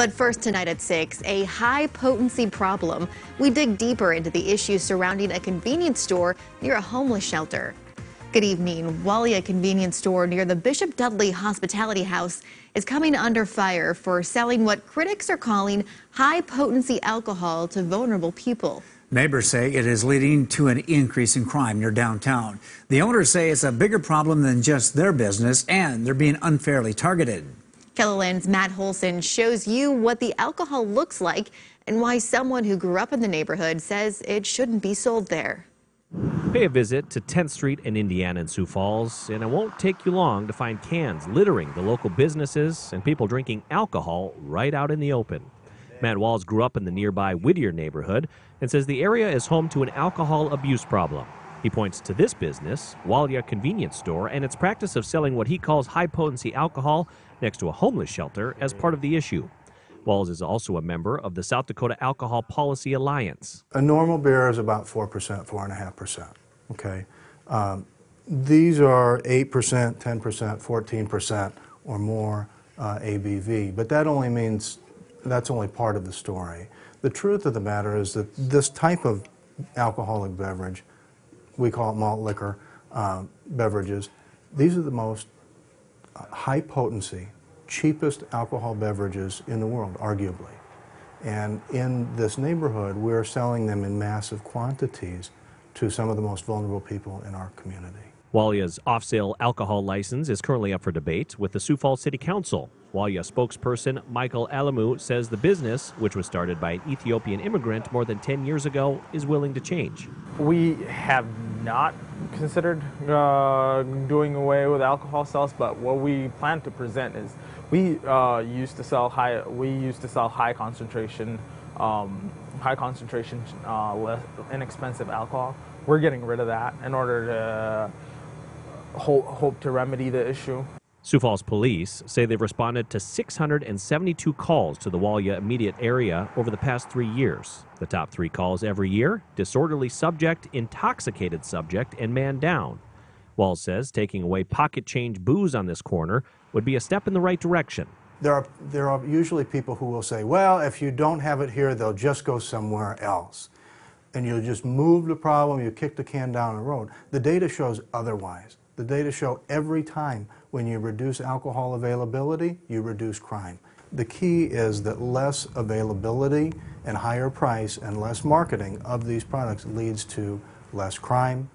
But first tonight at 6, a high potency problem. We dig deeper into the issues surrounding a convenience store near a homeless shelter. Good evening. Walia convenience store near the Bishop Dudley Hospitality House is coming under fire for selling what critics are calling high potency alcohol to vulnerable people. Neighbors say it is leading to an increase in crime near downtown. The owners say it's a bigger problem than just their business and they're being unfairly targeted. KELOLAND's Matt Holsen shows you what the alcohol looks like and why someone who grew up in the neighborhood says it shouldn't be sold there. Pay a visit to 10th Street in Indiana and Sioux Falls, and it won't take you long to find cans littering the local businesses and people drinking alcohol right out in the open. Matt Walls grew up in the nearby Whittier neighborhood and says the area is home to an alcohol abuse problem. He points to this business, Walia Convenience Store, and its practice of selling what he calls high potency alcohol next to a homeless shelter as part of the issue. Walls is also a member of the South Dakota Alcohol Policy Alliance. A normal beer is about 4%, 4.5%. Okay. Um, these are 8%, 10%, 14% or more uh, ABV, but that only means that's only part of the story. The truth of the matter is that this type of alcoholic beverage we call it malt liquor uh, beverages. These are the most uh, high potency, cheapest alcohol beverages in the world, arguably. And in this neighborhood, we're selling them in massive quantities to some of the most vulnerable people in our community. Walia's off sale alcohol license is currently up for debate with the Sioux Falls City Council. Walia spokesperson Michael Alamu says the business, which was started by an Ethiopian immigrant more than 10 years ago, is willing to change. We have not considered uh, doing away with alcohol sales, but what we plan to present is we uh, used to sell high. We used to sell high concentration, um, high concentration, uh, less inexpensive alcohol. We're getting rid of that in order to hope, hope to remedy the issue. Sioux Falls police say they've responded to 672 calls to the Walia immediate area over the past three years. The top three calls every year disorderly subject, intoxicated subject, and man down. Walls says taking away pocket change booze on this corner would be a step in the right direction. There are, there are usually people who will say, well, if you don't have it here, they'll just go somewhere else. And you'll just move the problem, you kick the can down the road. The data shows otherwise. The data show every time when you reduce alcohol availability, you reduce crime. The key is that less availability and higher price and less marketing of these products leads to less crime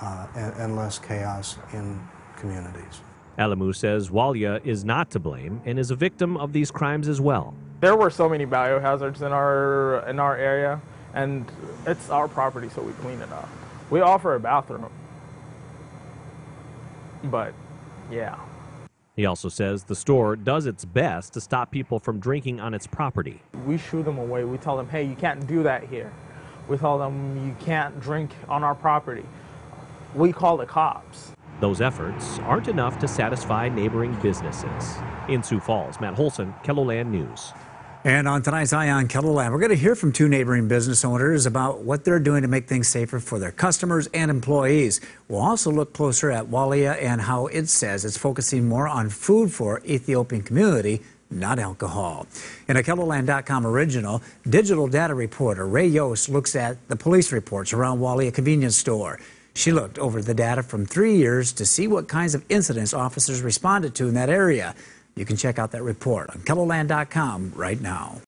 uh, and, and less chaos in communities. Alamu says Walia is not to blame and is a victim of these crimes as well. There were so many biohazards in our in our area, and it's our property, so we clean it up. We offer a bathroom, but yeah. He also says the store does its best to stop people from drinking on its property. We shoo them away. We tell them, hey, you can't do that here. We tell them you can't drink on our property. We call the cops. Those efforts aren't enough to satisfy neighboring businesses. In Sioux Falls, Matt Holsen, KELOLAND News. And on tonight's Eye on KELOLAND, we're going to hear from two neighboring business owners about what they're doing to make things safer for their customers and employees. We'll also look closer at Walia and how it says it's focusing more on food for Ethiopian community, not alcohol. In a KELOLAND.com original, digital data reporter Rae Yost looks at the police reports around Walia convenience store. She looked over the data from three years to see what kinds of incidents officers responded to in that area. You can check out that report on KELOLAND.com right now.